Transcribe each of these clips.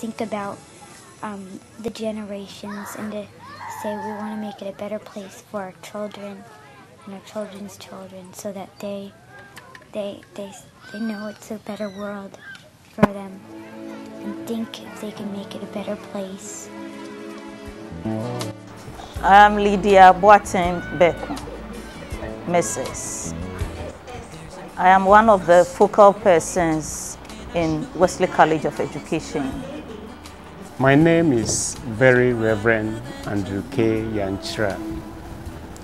think about um, the generations and to say we want to make it a better place for our children and our children's children so that they they they they know it's a better world for them and think if they can make it a better place. I am Lydia Boateng Beku, Mrs. I am one of the focal persons in Wesley College of Education. My name is Very Reverend Andrew K. Yanchra,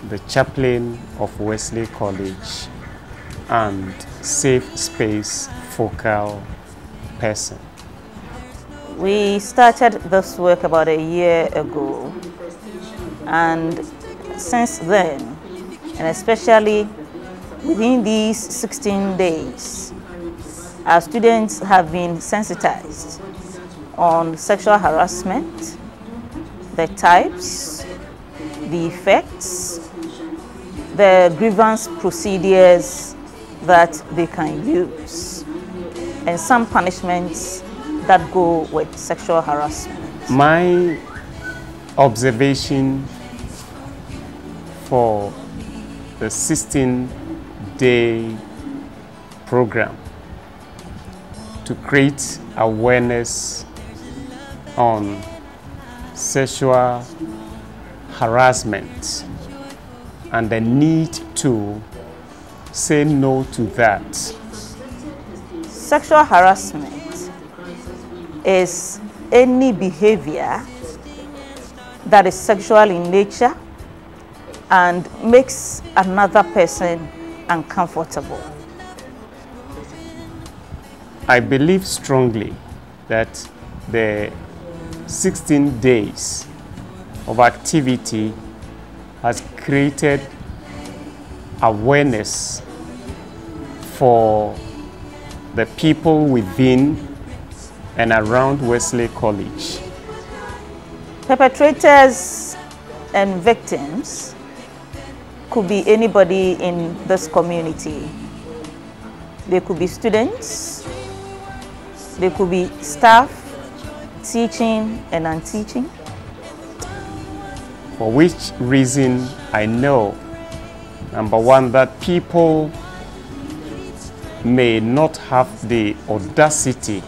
the chaplain of Wesley College and Safe Space focal person. We started this work about a year ago and since then, and especially within these 16 days, our students have been sensitized on sexual harassment, the types, the effects, the grievance procedures that they can use, and some punishments that go with sexual harassment. My observation for the 16 day program to create awareness on sexual harassment and the need to say no to that. Sexual harassment is any behavior that is sexual in nature and makes another person uncomfortable. I believe strongly that the 16 days of activity has created awareness for the people within and around Wesley College. Perpetrators and victims could be anybody in this community. They could be students, they could be staff, teaching and non-teaching. For which reason I know, number one, that people may not have the audacity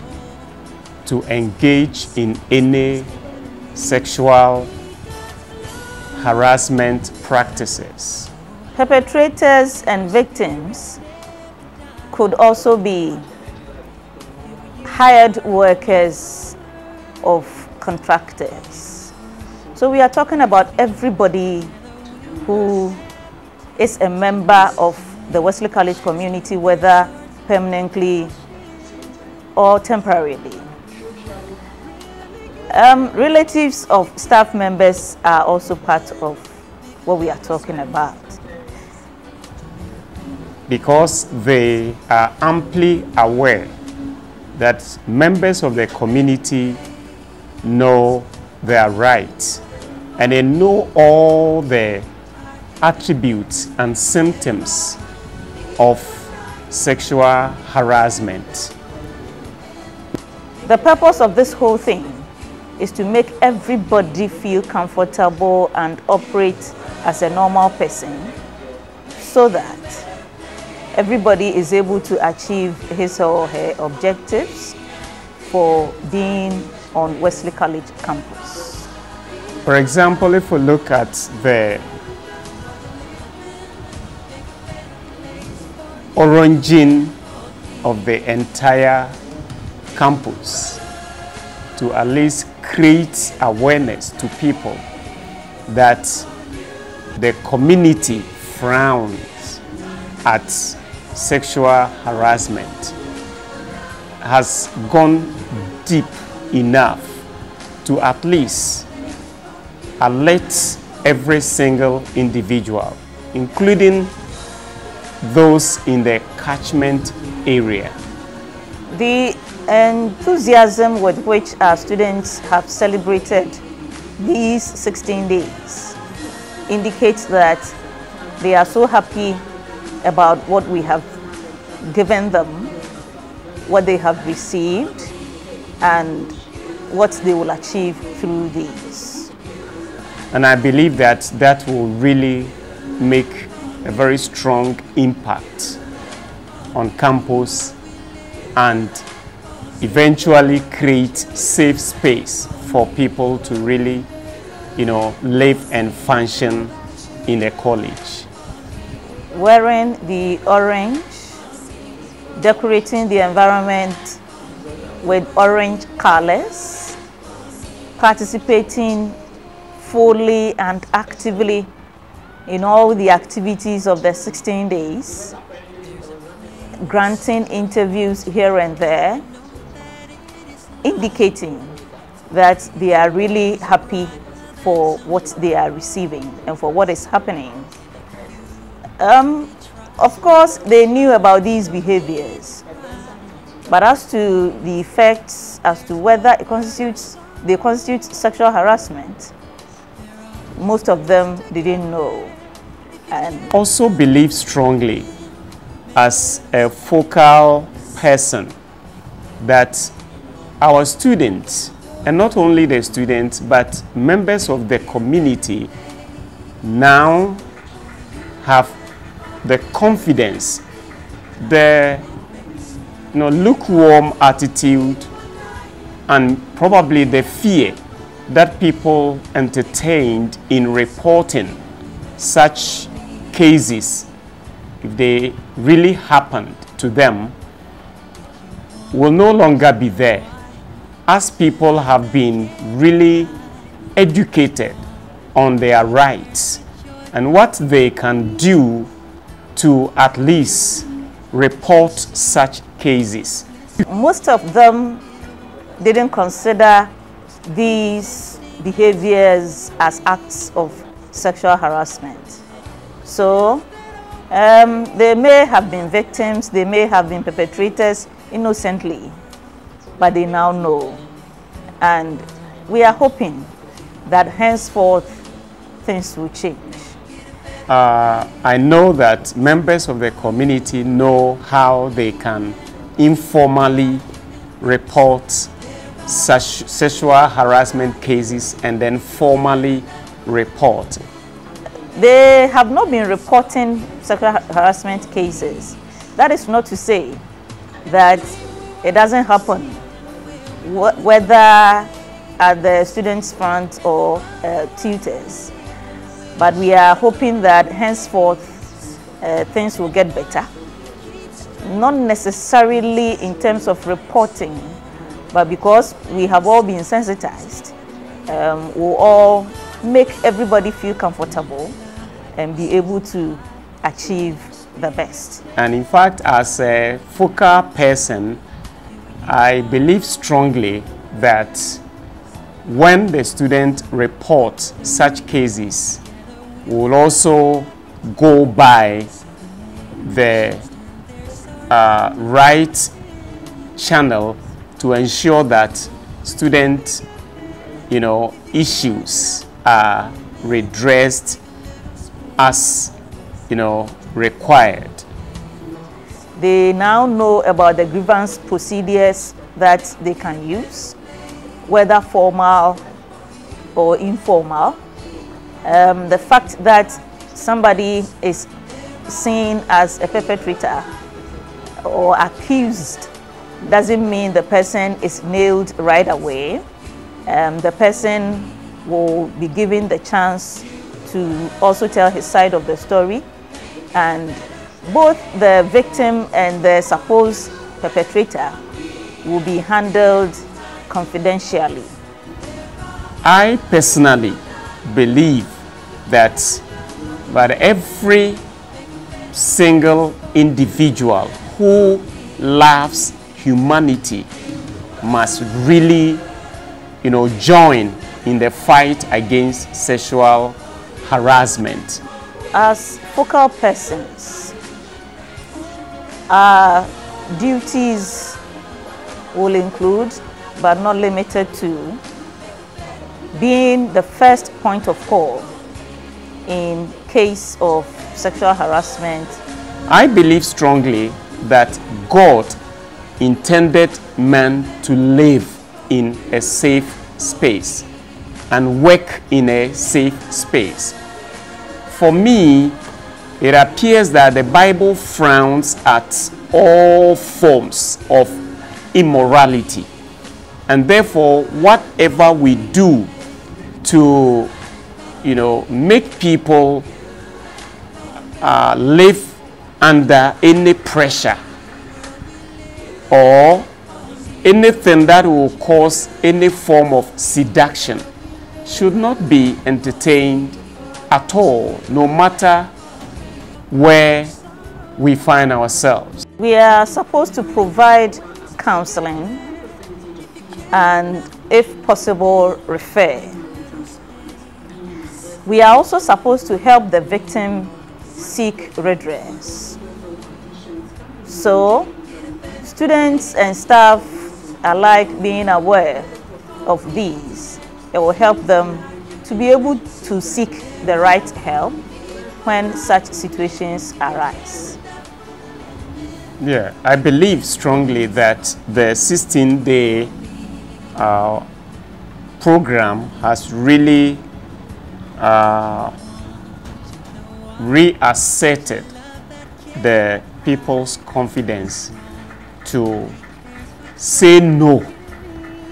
to engage in any sexual harassment practices. Perpetrators and victims could also be hired workers of contractors. So we are talking about everybody who is a member of the Wesley College community, whether permanently or temporarily. Um, relatives of staff members are also part of what we are talking about. Because they are amply aware that members of the community know their rights and they know all the attributes and symptoms of sexual harassment. The purpose of this whole thing is to make everybody feel comfortable and operate as a normal person so that everybody is able to achieve his or her objectives for being on Wesley College campus. For example, if we look at the origin of the entire campus to at least create awareness to people that the community frowns at sexual harassment has gone deep enough to at least alert every single individual, including those in the catchment area. The enthusiasm with which our students have celebrated these 16 days indicates that they are so happy about what we have given them, what they have received, and what they will achieve through this. And I believe that that will really make a very strong impact on campus and eventually create safe space for people to really, you know, live and function in a college. Wearing the orange, decorating the environment with orange colors, participating fully and actively in all the activities of the 16 days, granting interviews here and there, indicating that they are really happy for what they are receiving and for what is happening. Um, of course, they knew about these behaviors, but as to the effects, as to whether it constitutes, they constitute sexual harassment, most of them didn't know. And also believe strongly as a focal person that our students, and not only the students, but members of the community now have the confidence, the you know, lukewarm attitude, and probably the fear that people entertained in reporting such cases, if they really happened to them, will no longer be there as people have been really educated on their rights and what they can do to at least report such cases. Most of them didn't consider these behaviors as acts of sexual harassment. So um, they may have been victims, they may have been perpetrators innocently, but they now know. And we are hoping that henceforth things will change. Uh, I know that members of the community know how they can informally report sexual harassment cases and then formally report. They have not been reporting sexual harassment cases. That is not to say that it doesn't happen, whether at the students' front or uh, tutors. But we are hoping that henceforth uh, things will get better. Not necessarily in terms of reporting, but because we have all been sensitized, um, we'll all make everybody feel comfortable and be able to achieve the best. And in fact, as a focal person, I believe strongly that when the student reports such cases, will also go by the uh, right channel to ensure that student you know issues are redressed as you know required. They now know about the grievance procedures that they can use whether formal or informal um, the fact that somebody is seen as a perpetrator or accused doesn't mean the person is nailed right away. Um, the person will be given the chance to also tell his side of the story and both the victim and the supposed perpetrator will be handled confidentially. I personally believe that but every single individual who loves humanity must really you know join in the fight against sexual harassment. As focal persons our duties will include but not limited to being the first point of call in case of sexual harassment? I believe strongly that God intended man to live in a safe space and work in a safe space. For me, it appears that the Bible frowns at all forms of immorality. And therefore, whatever we do to, you know, make people uh, live under any pressure or anything that will cause any form of seduction should not be entertained at all, no matter where we find ourselves. We are supposed to provide counseling and, if possible, refer. We are also supposed to help the victim seek redress. So, students and staff alike being aware of these, it will help them to be able to seek the right help when such situations arise. Yeah, I believe strongly that the 16 day uh, program has really uh, reasserted the people's confidence to say no.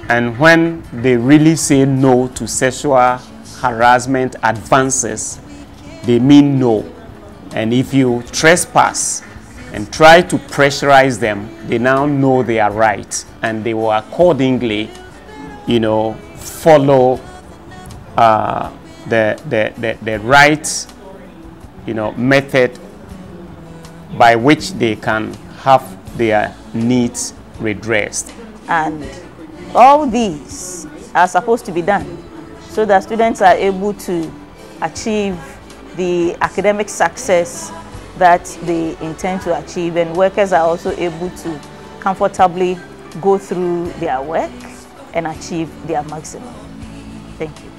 And when they really say no to sexual harassment advances, they mean no. And if you trespass and try to pressurize them, they now know they are right and they will accordingly, you know, follow uh, the, the, the, the right, you know, method by which they can have their needs redressed. And all these are supposed to be done so that students are able to achieve the academic success that they intend to achieve and workers are also able to comfortably go through their work and achieve their maximum. Thank you.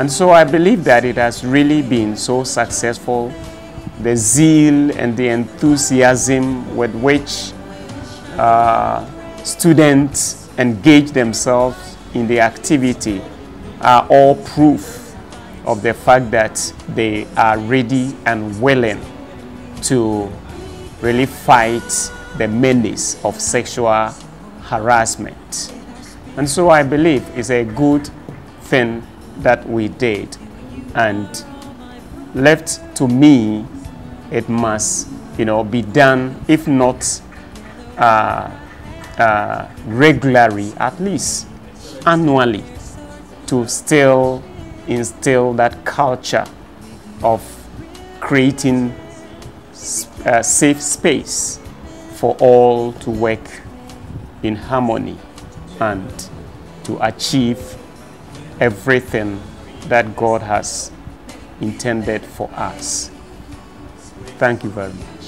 And so I believe that it has really been so successful. The zeal and the enthusiasm with which uh, students engage themselves in the activity are all proof of the fact that they are ready and willing to really fight the menace of sexual harassment. And so I believe it's a good thing that we did. And left to me, it must, you know, be done, if not uh, uh, regularly, at least annually, to still instill that culture of creating a uh, safe space for all to work in harmony and to achieve everything that God has intended for us. Thank you very much.